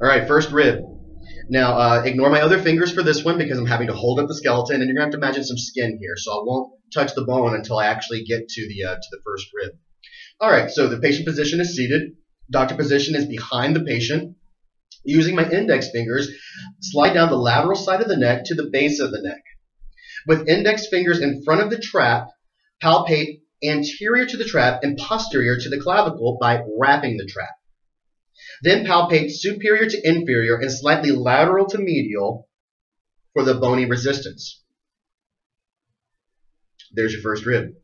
All right, first rib. Now, uh, ignore my other fingers for this one because I'm having to hold up the skeleton, and you're gonna have to imagine some skin here. So I won't touch the bone until I actually get to the uh, to the first rib. All right, so the patient position is seated. Doctor position is behind the patient. Using my index fingers, slide down the lateral side of the neck to the base of the neck. With index fingers in front of the trap, palpate anterior to the trap and posterior to the clavicle by wrapping the trap. Then palpate superior to inferior and slightly lateral to medial for the bony resistance. There's your first rib.